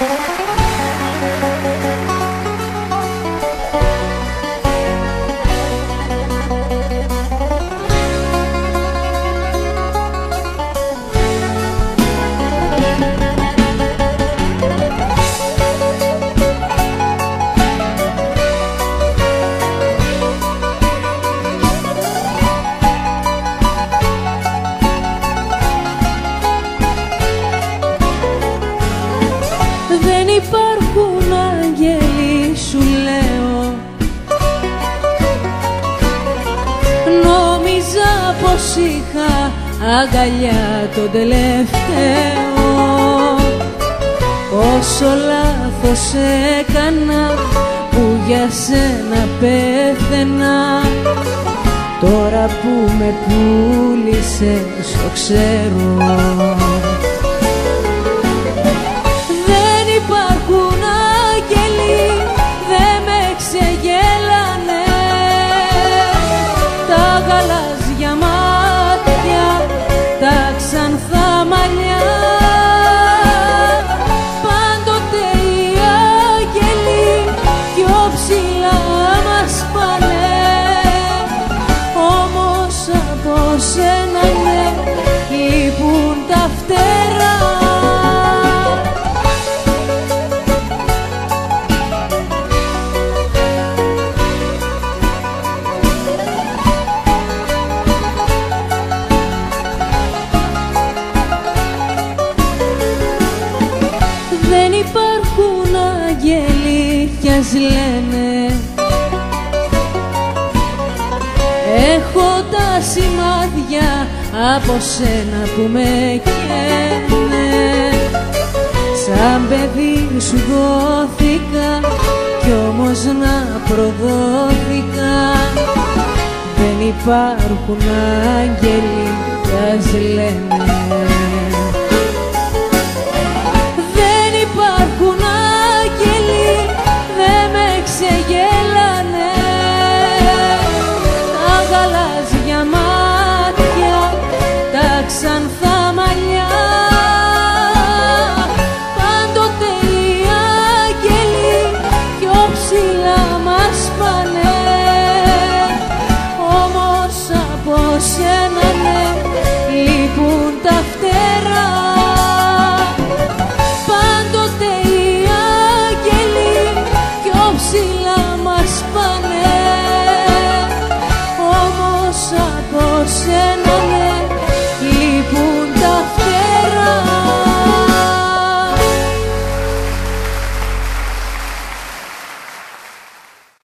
Yeah. Είχα αγκαλιά τον τελευταίο. Πόσο λάθος έκανα που για σένα πέθαινα. Τώρα που με πούλησες το ξέρω τα φτερά Δεν υπάρχουν άγγελοι κι ας λένε. Έχω τα σημάδια από σένα που με καίνε Σαν παιδί σου δόθηκα κι όμως να προδόθηκα. Δεν υπάρχουν άγγελοι κι ας λένε